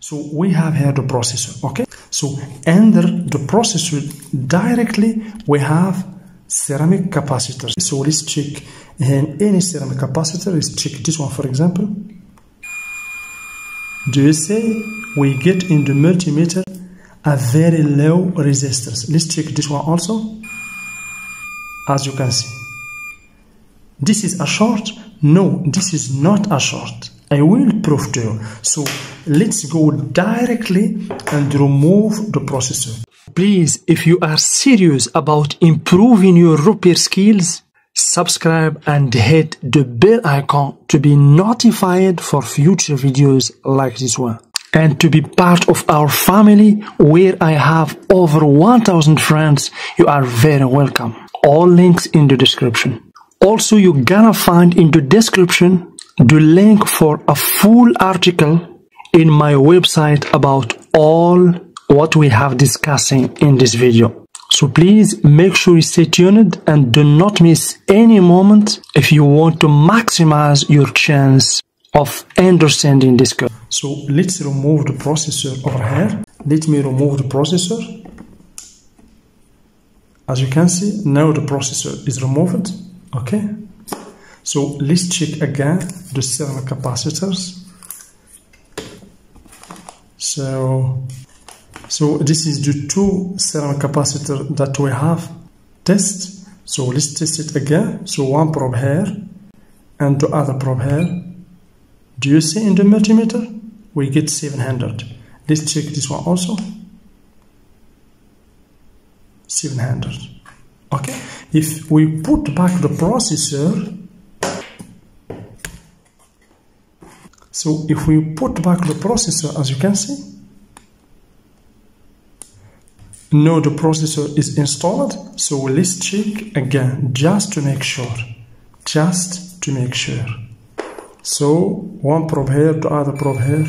So we have here the processor, okay? So under the processor directly we have ceramic capacitors. So let's check in any ceramic capacitor. Let's check this one for example. Do you see we get in the multimeter a very low resistance? Let's check this one also. As you can see. This is a short? No, this is not a short. I will prove to you. So let's go directly and remove the processor. Please, if you are serious about improving your repair skills, subscribe and hit the bell icon to be notified for future videos like this one. And to be part of our family where I have over 1000 friends, you are very welcome. All links in the description. Also, you're gonna find in the description the link for a full article in my website about all what we have discussing in this video. So please make sure you stay tuned and do not miss any moment if you want to maximize your chance of understanding this code. So let's remove the processor over here. Let me remove the processor. As you can see, now the processor is removed. Okay. So let's check again the ceramic capacitors. So, so this is the two ceramic capacitor that we have test. So let's test it again. So one probe here and the other probe here. Do you see in the multimeter? We get 700. Let's check this one also. 700. Okay. If we put back the processor, So if we put back the processor, as you can see, no, the processor is installed. So let's check again, just to make sure, just to make sure. So one probe here, the other probe here,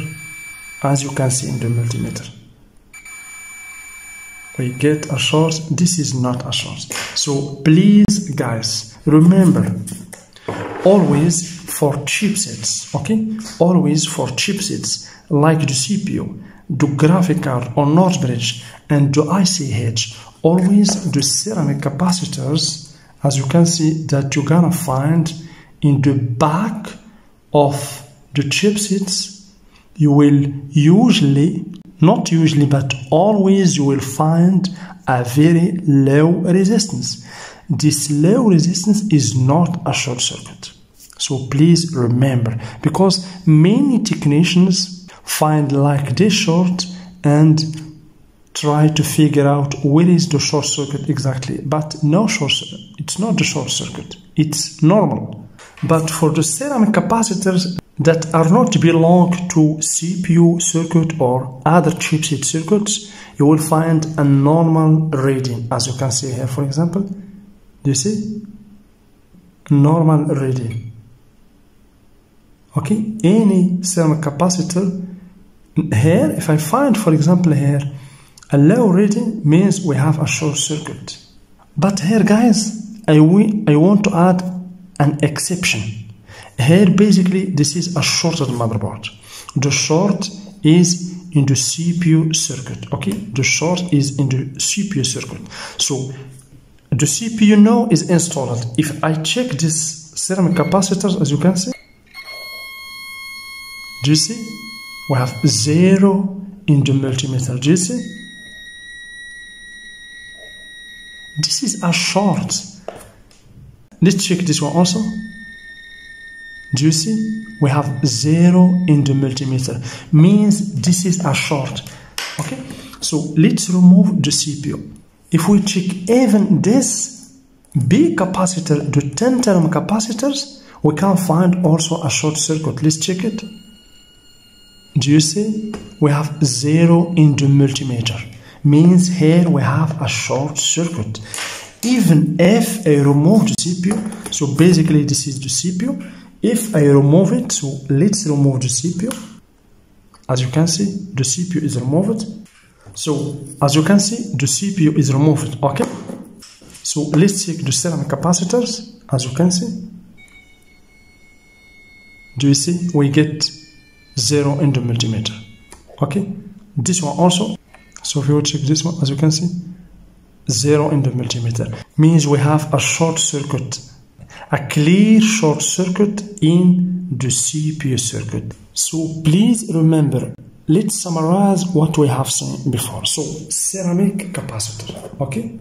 as you can see in the multimeter. We get a short, this is not a short. So please guys, remember, always for chipsets, okay? Always for chipsets like the CPU, the graphic card or Northbridge and the ICH, always the ceramic capacitors, as you can see that you're gonna find in the back of the chipsets, you will usually, not usually, but always you will find a very low resistance. This low resistance is not a short circuit. So please remember, because many technicians find like this short and try to figure out where is the short circuit exactly. But no short, circuit it's not the short circuit. It's normal. But for the ceramic capacitors that are not belong to CPU circuit or other chipset circuits, you will find a normal reading, as you can see here, for example. Do you see? Normal reading okay? Any ceramic capacitor here if I find for example here a low reading means we have a short circuit. But here guys I, I want to add an exception. Here basically this is a shorted motherboard. The short is in the CPU circuit okay? The short is in the CPU circuit. So the CPU now is installed. If I check this ceramic capacitors as you can see do you see? We have zero in the multimeter. Do you see? This is a short. Let's check this one also. Do you see? We have zero in the multimeter. Means this is a short. Okay? So let's remove the CPU. If we check even this big capacitor, the tantalum capacitors, we can find also a short circuit. Let's check it. Do you see? We have zero in the multimeter. Means here we have a short circuit. Even if I remove the CPU, so basically this is the CPU. If I remove it, so let's remove the CPU. As you can see, the CPU is removed. So as you can see, the CPU is removed. Okay. So let's check the ceramic capacitors. As you can see, do you see? We get 0 in the multimeter. okay? This one also so if you check this one as you can see zero in the multimeter. Means we have a short circuit a clear short circuit in the CPU circuit. So please remember let's summarize what we have seen before. So ceramic capacitor okay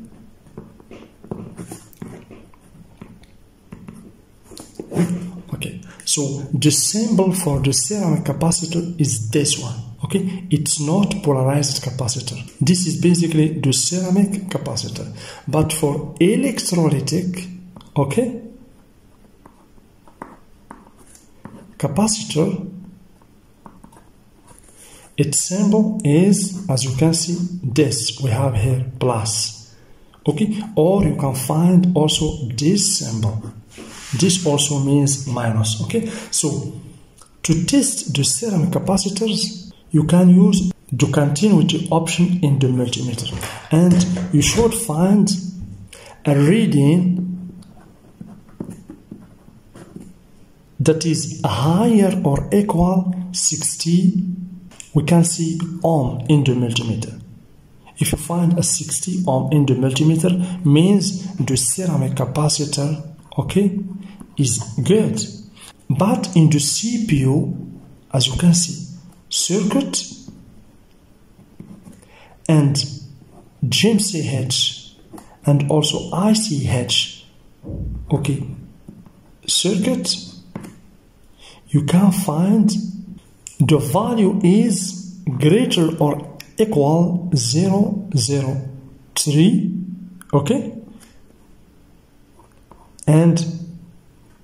okay so the symbol for the ceramic capacitor is this one okay? It's not polarized capacitor. This is basically the ceramic capacitor. But for electrolytic okay capacitor its symbol is as you can see this. We have here plus okay? Or you can find also this symbol this also means minus okay? So to test the ceramic capacitors you can use the continuity option in the multimeter. And you should find a reading that is higher or equal 60 we can see ohm in the multimeter. If you find a 60 ohm in the multimeter means the ceramic capacitor okay is good. But in the CPU as you can see circuit and GMCH and also ICH okay circuit you can find the value is greater or equal 0 0 3 okay? And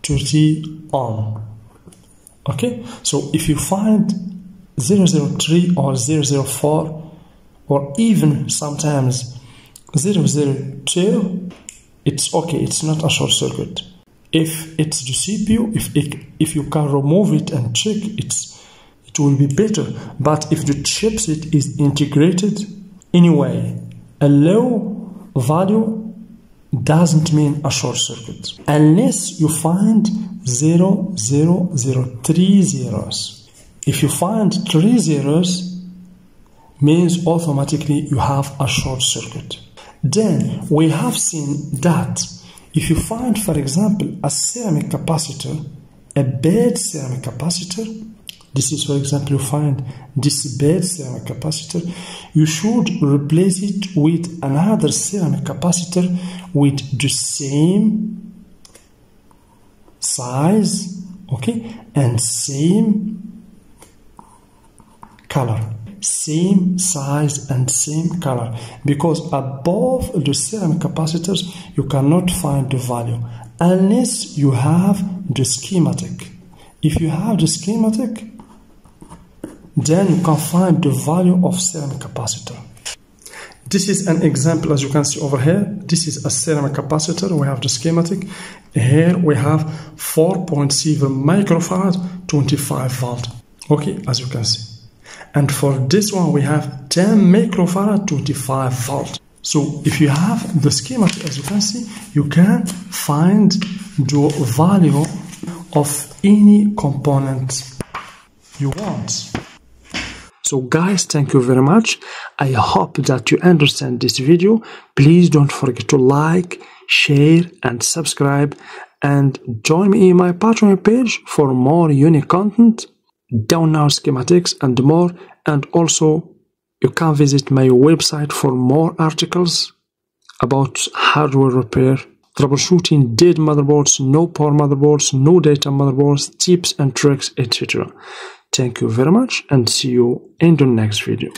30 ohm okay? So if you find 003 or 004 or even sometimes 002 it's okay. It's not a short circuit. If it's the CPU if it, if you can remove it and check it's it will be better. But if the chipset is integrated anyway a low value doesn't mean a short circuit. Unless you find 0 0 0 3 zeros. If you find three zeros means automatically you have a short circuit. Then we have seen that if you find for example a ceramic capacitor a bad ceramic capacitor this is for example you find this bad ceramic capacitor. You should replace it with another ceramic capacitor with the same size okay and same color. Same size and same color. Because above the ceramic capacitors you cannot find the value unless you have the schematic. If you have the schematic then you can find the value of ceramic capacitor. This is an example as you can see over here. This is a ceramic capacitor. We have the schematic. Here we have 4.7 microfarad, 25 volt. Okay, as you can see. And for this one we have 10 microfarad, 25 volt. So if you have the schematic as you can see, you can find the value of any component you want. So guys, thank you very much. I hope that you understand this video. Please don't forget to like, share and subscribe and join me in my Patreon page for more unique content, download schematics and more. And also you can visit my website for more articles about hardware repair, troubleshooting dead motherboards, no power motherboards, no data motherboards, tips and tricks, etc. Thank you very much and see you in the next video.